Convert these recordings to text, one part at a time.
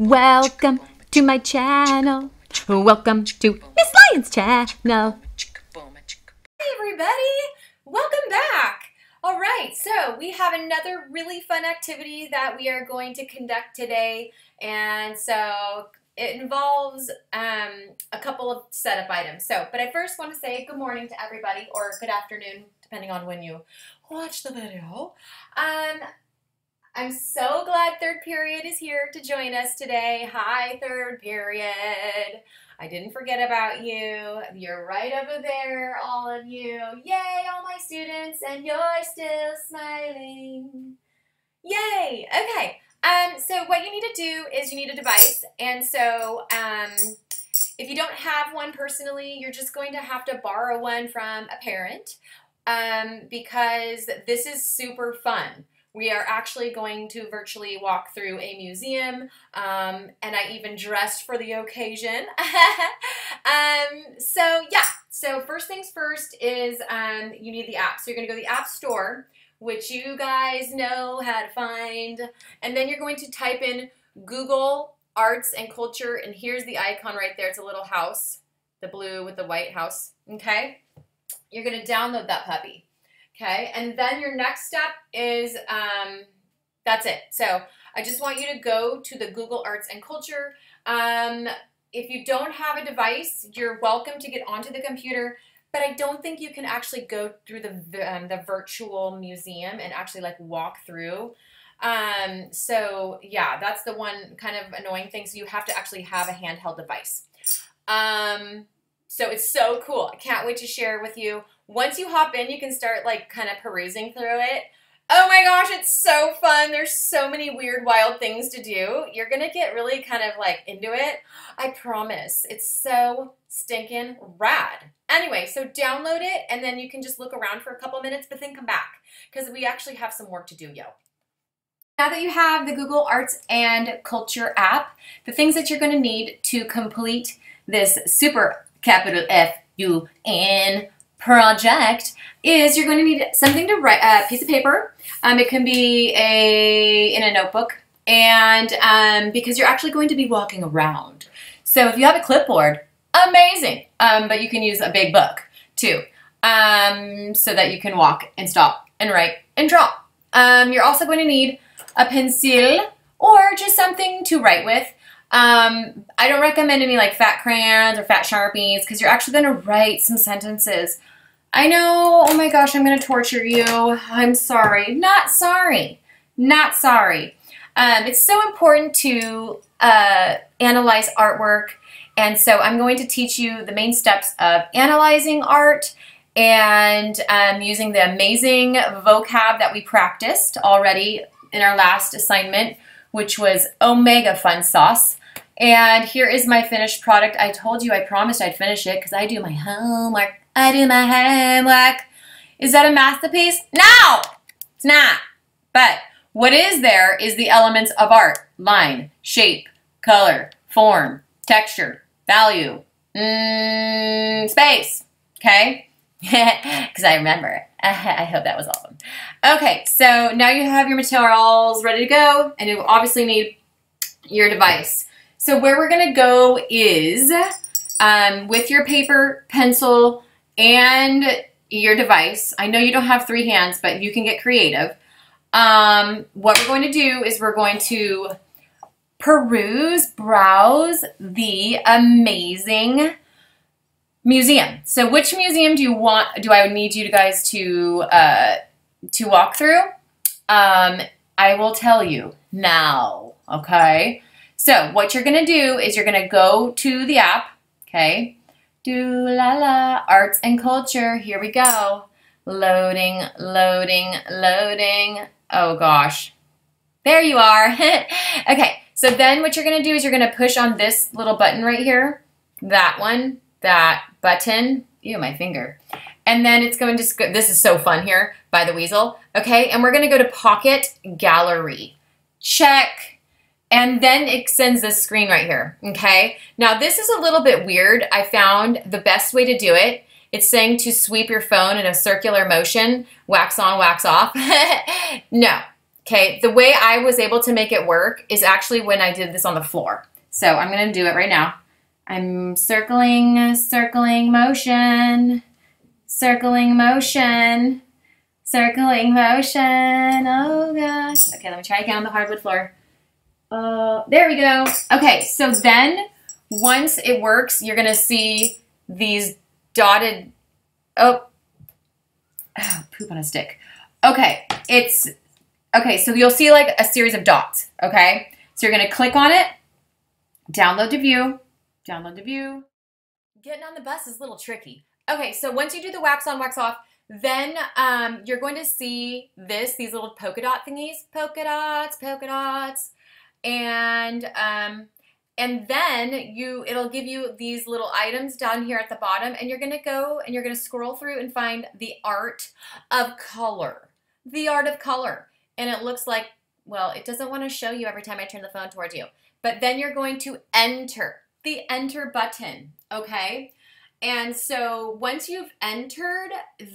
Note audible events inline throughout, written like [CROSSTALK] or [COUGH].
Welcome to my channel. Welcome to Miss Lyons' channel. Hey everybody, welcome back. All right, so we have another really fun activity that we are going to conduct today. And so it involves um, a couple of setup items. So, but I first want to say good morning to everybody or good afternoon, depending on when you watch the video. Um, I'm so glad third period is here to join us today. Hi, third period. I didn't forget about you. You're right over there, all of you. Yay, all my students, and you're still smiling. Yay! Okay, um, so what you need to do is you need a device, and so um, if you don't have one personally, you're just going to have to borrow one from a parent um, because this is super fun. We are actually going to virtually walk through a museum, um, and I even dressed for the occasion. [LAUGHS] um, so yeah, so first things first is um, you need the app. So you're going to go to the App Store, which you guys know how to find, and then you're going to type in Google Arts and Culture, and here's the icon right there. It's a little house, the blue with the white house, okay? You're going to download that puppy. Okay, and then your next step is, um, that's it. So I just want you to go to the Google Arts and Culture. Um, if you don't have a device, you're welcome to get onto the computer, but I don't think you can actually go through the, um, the virtual museum and actually like walk through. Um, so yeah, that's the one kind of annoying thing. So you have to actually have a handheld device. Um, so it's so cool. I can't wait to share with you. Once you hop in, you can start like kind of perusing through it. Oh my gosh, it's so fun. There's so many weird, wild things to do. You're going to get really kind of like into it. I promise. It's so stinking rad. Anyway, so download it and then you can just look around for a couple minutes, but then come back because we actually have some work to do, yo. Now that you have the Google Arts and Culture app, the things that you're going to need to complete this super capital F U N project is you're going to need something to write, a piece of paper. Um, it can be a in a notebook, and um, because you're actually going to be walking around. So if you have a clipboard, amazing. Um, but you can use a big book too, um, so that you can walk and stop and write and draw. Um, you're also going to need a pencil or just something to write with. Um, I don't recommend any like fat crayons or fat sharpies because you're actually going to write some sentences. I know, oh my gosh, I'm going to torture you. I'm sorry. Not sorry. Not sorry. Um, it's so important to uh, analyze artwork. And so I'm going to teach you the main steps of analyzing art and um, using the amazing vocab that we practiced already in our last assignment, which was Omega Fun Sauce. And here is my finished product. I told you I promised I'd finish it because I do my homework. I do my homework. Is that a masterpiece? No, it's not. But what is there is the elements of art. Line, shape, color, form, texture, value, mm, space. Okay? [LAUGHS] Because I remember. [LAUGHS] I hope that was awesome. Okay, so now you have your materials ready to go, and you obviously need your device. So where we're going to go is um, with your paper, pencil, and your device. I know you don't have three hands, but you can get creative. Um, what we're going to do is we're going to peruse, browse the amazing museum. So which museum do you want, do I need you guys to, uh, to walk through? Um, I will tell you now, okay? So what you're to do is you're to go to the app, okay? Do la la, arts and culture. Here we go. Loading, loading, loading. Oh gosh. There you are. [LAUGHS] okay, so then what you're to do is you're to push on this little button right here. That one, that button. Ew, my finger. And then it's going to, this is so fun here by the weasel. Okay, and we're to go to Pocket Gallery. Check and then it sends this screen right here, okay? Now this is a little bit weird. I found the best way to do it. It's saying to sweep your phone in a circular motion, wax on, wax off. [LAUGHS] no, Okay, the way I was able to make it work is actually when I did this on the floor. So I'm gonna do it right now. I'm circling, circling motion, circling motion, circling motion. Oh gosh. Okay, let me try again on the hardwood floor. Uh, there we go. Okay, so then once it works, you're gonna see these dotted, oh, oh [SIGHS] poop on a stick. Okay, it's, okay, so you'll see like a series of dots, okay? So you're gonna click on it, download to view, download to view. Getting on the bus is a little tricky. Okay, so once you do the wax on, wax off, then um, you're going to see this, these little polka dot thingies, polka dots, polka dots, and um, and then you it'll give you these little items down here at the bottom, and you're gonna go and you're gonna scroll through and find the art of color, the art of color, and it looks like well, it doesn't want to show you every time I turn the phone towards you, but then you're going to enter the enter button, okay? And so once you've entered,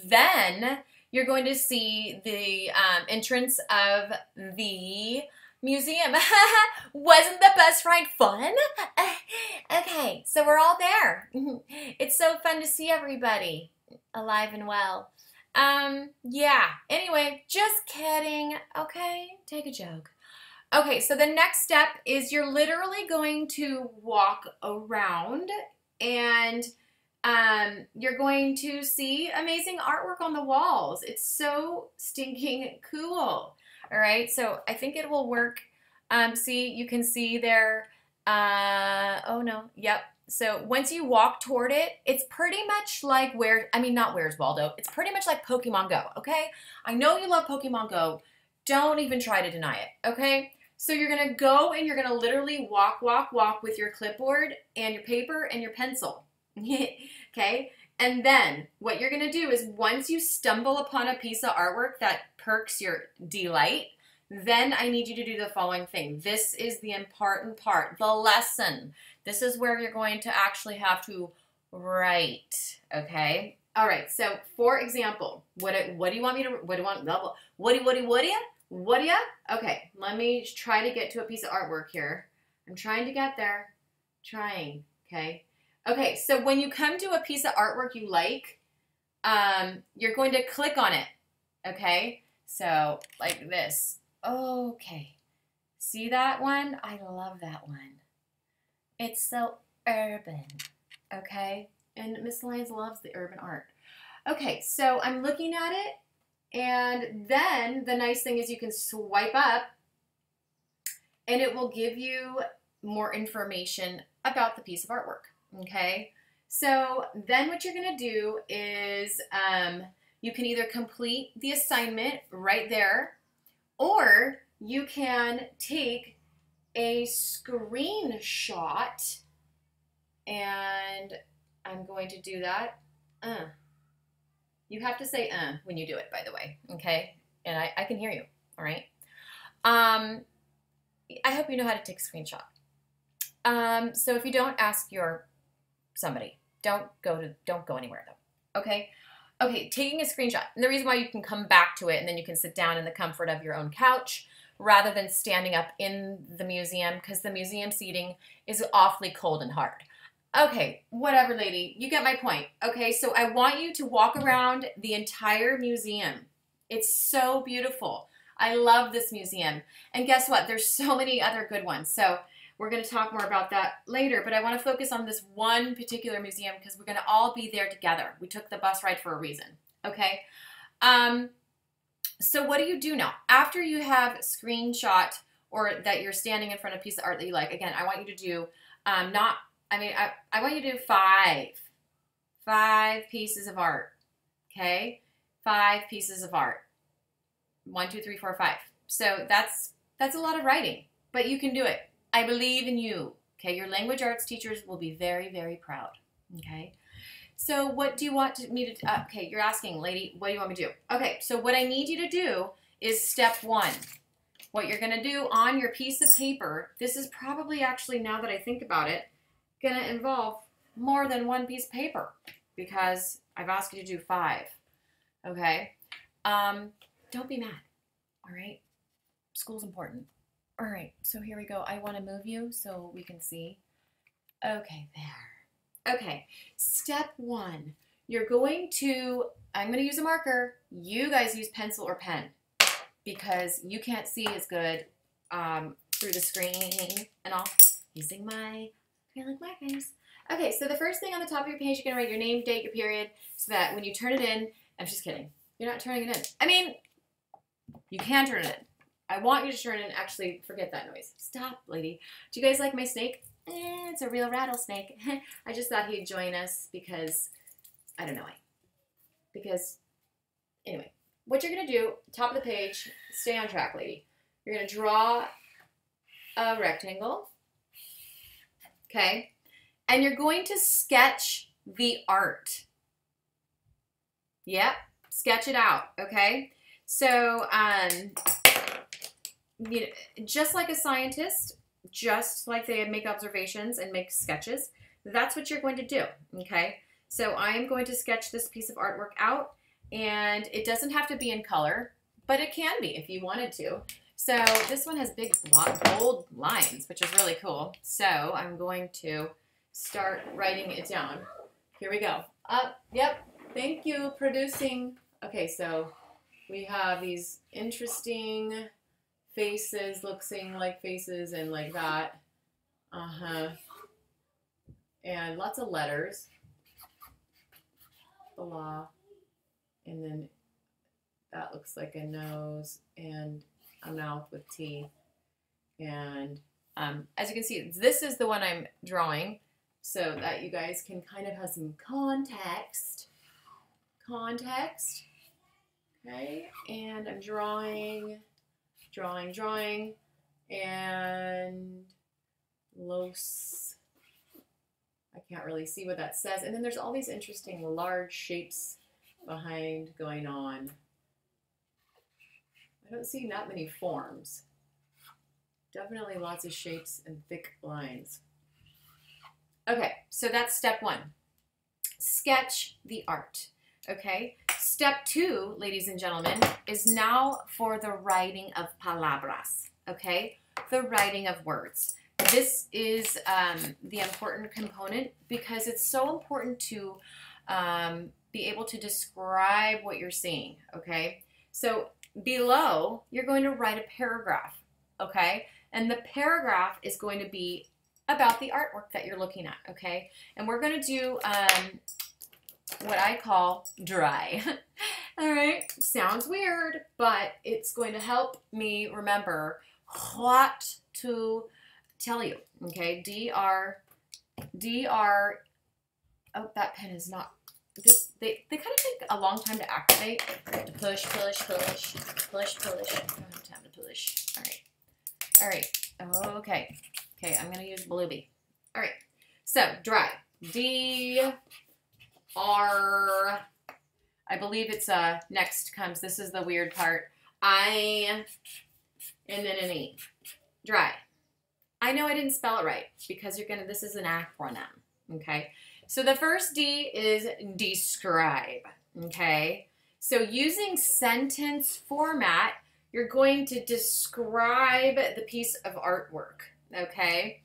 then you're going to see the um, entrance of the museum. [LAUGHS] Wasn't the bus ride fun? [LAUGHS] okay, so we're all there. [LAUGHS] it's so fun to see everybody alive and well. Um, yeah, anyway, just kidding, okay? Take a joke. Okay, so the next step is you're literally going to walk around and um, you're going to see amazing artwork on the walls. It's so stinking cool. All right, so I think it will work. Um, see, you can see there. Uh, oh no, yep. So once you walk toward it, it's pretty much like where, I mean, not Where's Waldo. It's pretty much like Pokemon Go, okay? I know you love Pokemon Go. Don't even try to deny it, okay? So you're gonna go and you're gonna literally walk, walk, walk with your clipboard and your paper and your pencil. [LAUGHS] okay? And then what you're to do is once you stumble upon a piece of artwork that perks your delight, then I need you to do the following thing. This is the important part, the lesson. This is where you're going to actually have to write, okay? All right, so for example, what, what do you want me to, what do you want, blah, blah, what do what do what do you, what do you? Okay, let me try to get to a piece of artwork here. I'm trying to get there, trying, okay? Okay, so when you come to a piece of artwork you like, um, you're going to click on it, okay? So like this. Okay, see that one? I love that one. It's so urban, okay? And Miss Lyons loves the urban art. Okay, so I'm looking at it, and then the nice thing is you can swipe up, and it will give you more information about the piece of artwork. Okay, so then what you're going to do is um, you can either complete the assignment right there, or you can take a screenshot, and I'm going to do that. Uh. You have to say uh when you do it, by the way, okay? And I, I can hear you, all right? Um, I hope you know how to take a screenshot. Um, so if you don't, ask your somebody. Don't go to don't go anywhere though. Okay? Okay, taking a screenshot. And the reason why you can come back to it and then you can sit down in the comfort of your own couch rather than standing up in the museum because the museum seating is awfully cold and hard. Okay, whatever, lady. You get my point. Okay, so I want you to walk around the entire museum. It's so beautiful. I love this museum. And guess what? There's so many other good ones. So we're going to talk more about that later, but I want to focus on this one particular museum because we're going to all be there together. We took the bus ride for a reason, okay? Um, so what do you do now? After you have screenshot or that you're standing in front of a piece of art that you like, again, I want you to do um, not, I mean, I, I want you to do five, five pieces of art, okay? Five pieces of art. One, two, three, four, five. So that's, that's a lot of writing, but you can do it. I believe in you. Okay, your language arts teachers will be very, very proud. Okay, so what do you want me to, uh, okay, you're asking, lady, what do you want me to do? Okay, so what I need you to do is step one. What you're gonna do on your piece of paper, this is probably actually, now that I think about it, gonna involve more than one piece of paper because I've asked you to do five. Okay, um, don't be mad, all right? school's important. All right, so here we go. I want to move you so we can see. Okay, there. Okay, step one. You're going to, I'm going to use a marker. You guys use pencil or pen because you can't see as good um, through the screen and all using my acrylic markers. Okay, so the first thing on the top of your page, you're going to write your name, date, your period, so that when you turn it in, I'm just kidding. You're not turning it in. I mean, you can turn it in. I want you to turn and. Actually, forget that noise. Stop, lady. Do you guys like my snake? Eh, it's a real rattlesnake. [LAUGHS] I just thought he'd join us because, I don't know why. Because, anyway, what you're going to do, top of the page, stay on track, lady. You're going to draw a rectangle. Okay. And you're going to sketch the art. Yep. Sketch it out. Okay. So, um, you know, just like a scientist, just like they make observations and make sketches, that's what you're going to do. Okay. So I am going to sketch this piece of artwork out and it doesn't have to be in color, but it can be if you wanted to. So this one has big bold lines, which is really cool. So I'm going to start writing it down. Here we go. Up, yep. Thank you, producing. Okay, so we have these interesting faces, looking like faces and like that. Uh-huh. And lots of letters. Blah. And then that looks like a nose and a mouth with teeth. And um, as you can see, this is the one I'm drawing so that you guys can kind of have some context. Context. Okay, and I'm drawing, drawing, drawing, and los. I can't really see what that says. And then there's all these interesting large shapes behind going on. I don't see that many forms. Definitely lots of shapes and thick lines. Okay, so that's step one. Sketch the art, okay? Step two, ladies and gentlemen, is now for the writing of palabras, okay? The writing of words. This is um, the important component because it's so important to um, be able to describe what you're seeing, okay? So below, you're going to write a paragraph, okay? And the paragraph is going to be about the artwork that you're looking at, okay? And we're going to do um, what I call dry. [LAUGHS] All right, sounds weird, but it's going to help me remember what to tell you, okay? D-R, D-R, oh, that pen is not, this, they, they kind of take a long time to activate. Push, push, push, push, push. I don't have time to push. All right. All right. Okay. Okay, I'm going to use Bluey. All right. So, dry. D, R, I believe it's uh, next comes, this is the weird part. I, and then an E. Dry. I know I didn't spell it right because you're going to, this is an acronym. Okay. So the first D is describe. Okay. So using sentence format, you're going to describe the piece of artwork. Okay.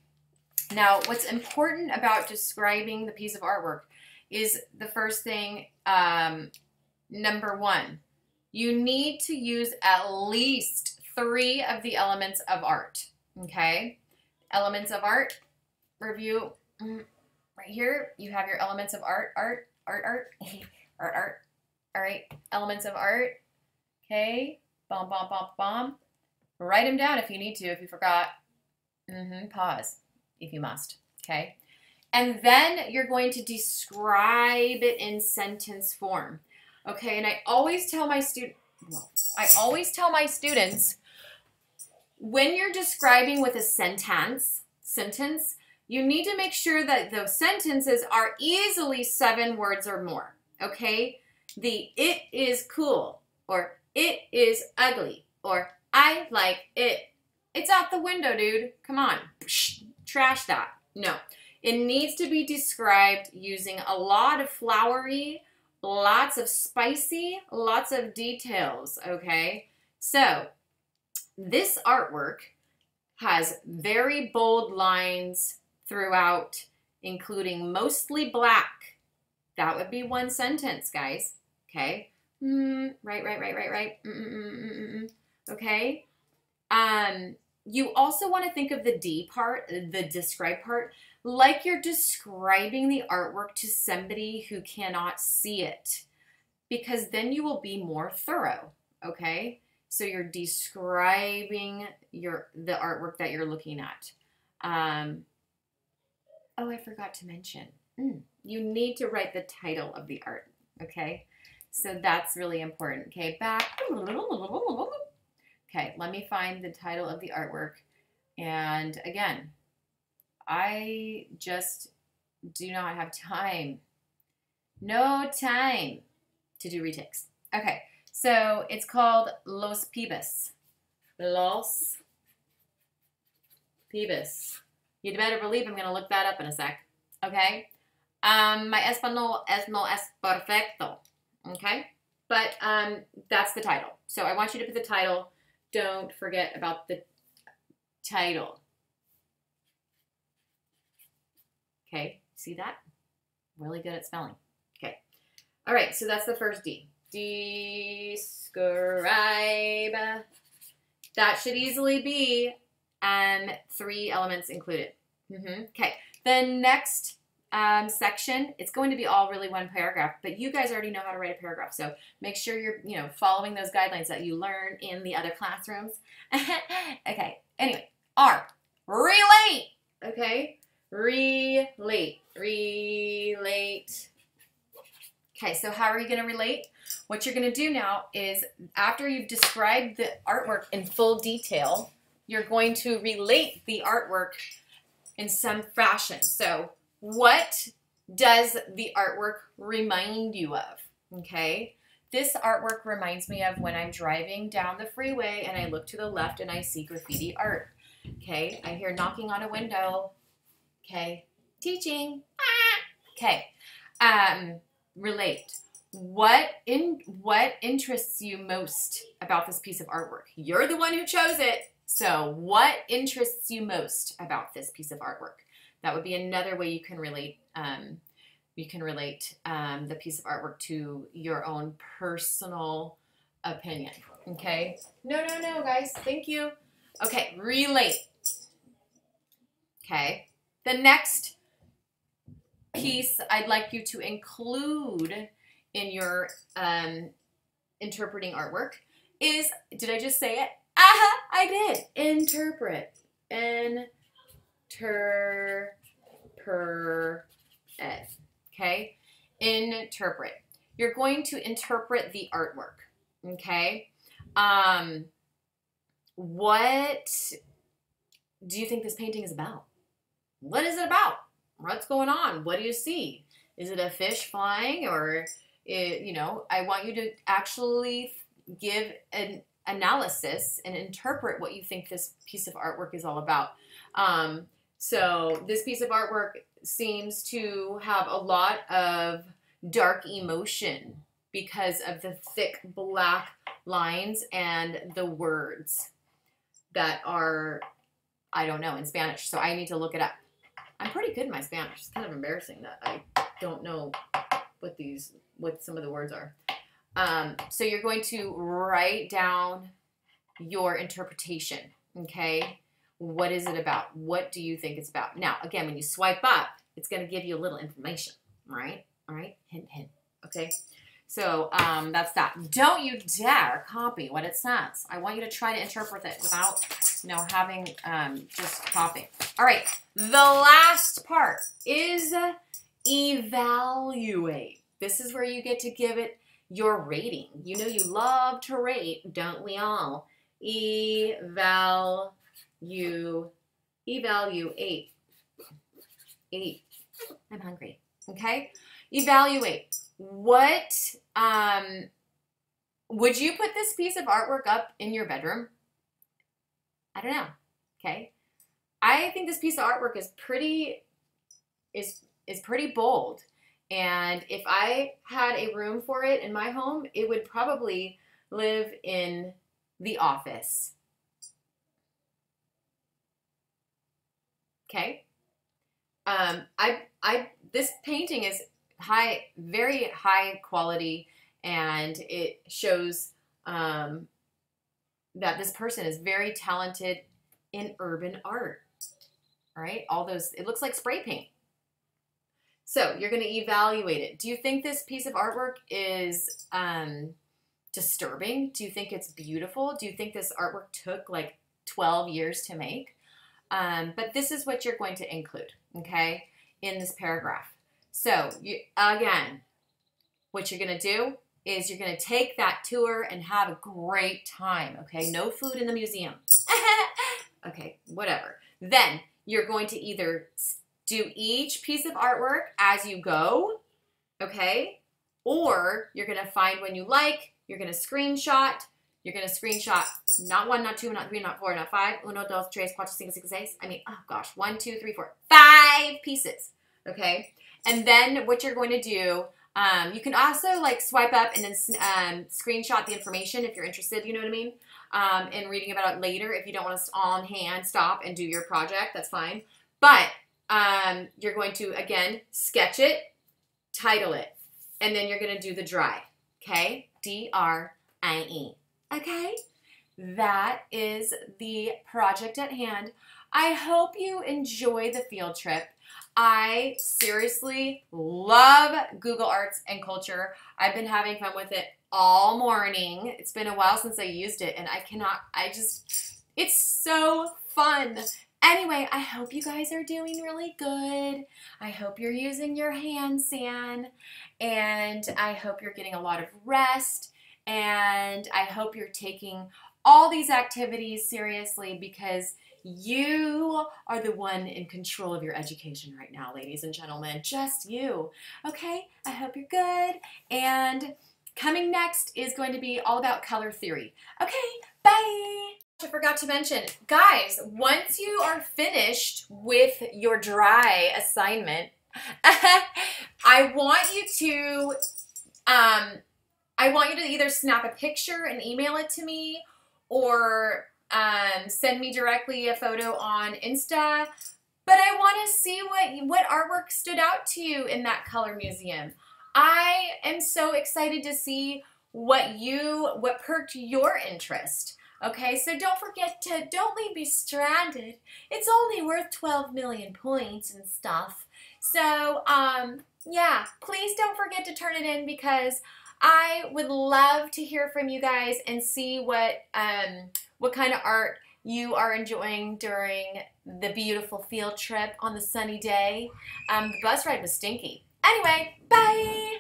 Now, what's important about describing the piece of artwork is the first thing, um, number one, you need to use at least three of the elements of art. Okay. Elements of art, review. Mm, right here, you have your elements of art, art, art, art, [LAUGHS] art, art. All right. Elements of art. Okay. Bomb, bomb, bomb, bomb. Write them down if you need to, if you forgot. Mm-hmm. Pause if you must. Okay. And then you're going to describe it in sentence form. Okay. And I always tell my student, I always tell my students when you're describing with a sentence, sentence, you need to make sure that those sentences are easily seven words or more. Okay. The it is cool or it is ugly or I like it it's out the window, dude. Come on. Psh, trash that. No. It needs to be described using a lot of flowery, lots of spicy, lots of details, okay? So, this artwork has very bold lines throughout, including mostly black. That would be one sentence, guys. Okay. Mm, right, right, right, right, right. Mm, mm, mm, mm, mm. Okay. Um, you also want to think of the D part, the describe part, like you're describing the artwork to somebody who cannot see it, because then you will be more thorough. Okay. So you're describing your the artwork that you're looking at. Um, oh, I forgot to mention. Mm, you need to write the title of the art. Okay. So that's really important. Okay, back. Okay, let me find the title of the artwork. And again, I just do not have time. No time to do retakes. Okay, so it's called Los Pibes. Los Pibes. You'd better believe I'm going to look that up in a sec. Okay? Um, my español es no es perfecto. Okay? But um, that's the title. So I want you to put the title. Don't forget about the title. Okay, see that? Really good at spelling. Okay. All right, so that's the first D. Describe. That should easily be um, three elements included. Mm -hmm. Okay, the next um, section, it's going to be all really one paragraph, but you guys already know how to write a paragraph. So make sure you're, you know, following those guidelines that you learn in the other classrooms. [LAUGHS] okay, anyway, R, relate, okay? Relate, relate. Okay, so how are you going to relate? What you're going to do now is after you've described the artwork in full detail, you're going to relate the artwork in some fashion. So what does the artwork remind you of? Okay. This artwork reminds me of when I'm driving down the freeway and I look to the left and I see graffiti art. Okay. I hear knocking on a window. Okay. Teaching. Ah. Okay. Um, relate. What in what interests you most about this piece of artwork? You're the one who chose it. So what interests you most about this piece of artwork? That would be another way you can relate. Um, you can relate um, the piece of artwork to your own personal opinion. Okay. No, no, no, guys. Thank you. Okay. Relate. Okay. The next piece I'd like you to include in your um, interpreting artwork is, did I just say it? Aha, I did. Interpret. Interpret. Okay? Interpret. You're going to interpret the artwork. Okay? Um, what do you think this painting is about? What is it about? What's going on? What do you see? Is it a fish flying or, it, you know, I want you to actually give an analysis and interpret what you think this piece of artwork is all about. Um, so this piece of artwork seems to have a lot of dark emotion because of the thick black lines and the words that are, I don't know, in Spanish. So I need to look it up. I'm pretty good in my Spanish. It's kind of embarrassing that I don't know what these, what some of the words are. Um, so you're going to write down your interpretation, okay? What is it about? What do you think it's about? Now, again, when you swipe up, it's going to give you a little information, right? All right, hint, hint, okay? So um, that's that. Don't you dare copy what it says. I want you to try to interpret it without, you know, having um, just copy. All right, the last part is evaluate. This is where you get to give it your rating. You know you love to rate, don't we all? Eval you evaluate. Eight. I'm hungry. Okay? Evaluate what um, would you put this piece of artwork up in your bedroom? I don't know. Okay. I think this piece of artwork is pretty is is pretty bold. And if I had a room for it in my home, it would probably live in the office. Okay. Um, I, I, this painting is high, very high quality, and it shows um, that this person is very talented in urban art. All right, all those, it looks like spray paint. So you're going to evaluate it. Do you think this piece of artwork is um, disturbing? Do you think it's beautiful? Do you think this artwork took like 12 years to make? Um, but this is what you're going to include, okay, in this paragraph. So you, again, what you're going to do is you're going to take that tour and have a great time, okay? No food in the museum. [LAUGHS] okay, whatever. Then you're going to either do each piece of artwork as you go, okay? Or you're gonna find one you like, you're gonna screenshot, you're gonna screenshot not one, not two, not three, not four, not five, uno, dos, tres, cuatro, cinco, six, seis. I mean, oh gosh, one, two, three, four, five pieces, okay? And then what you're going to do, um, you can also like swipe up and then um, screenshot the information if you're interested, you know what I mean? Um, and reading about it later if you don't want to on hand stop and do your project, that's fine. But um, you're going to, again, sketch it, title it, and then you're going to do the dry. Okay? D R I E. Okay? That is the project at hand. I hope you enjoy the field trip. I seriously love Google Arts and Culture. I've been having fun with it all morning. It's been a while since I used it, and I cannot, I just, it's so fun. Anyway, I hope you guys are doing really good. I hope you're using your hand sand and I hope you're getting a lot of rest and I hope you're taking all these activities seriously because you are the one in control of your education right now, ladies and gentlemen. Just you. Okay? I hope you're good. And coming next is going to be all about color theory. Okay, bye. I forgot to mention, guys, once you are finished with your dry assignment, [LAUGHS] I want you to, um, I want you to either snap a picture and email it to me or um, send me directly a photo on Insta. But I want to see what, what artwork stood out to you in that color museum. I am so excited to see what you, what perked your interest. Okay, so don't forget to, don't leave me stranded. It's only worth 12 million points and stuff. So, um, yeah, please don't forget to turn it in because I would love to hear from you guys and see what, um, what kind of art you are enjoying during the beautiful field trip on the sunny day. Um, the bus ride was stinky. Anyway, bye!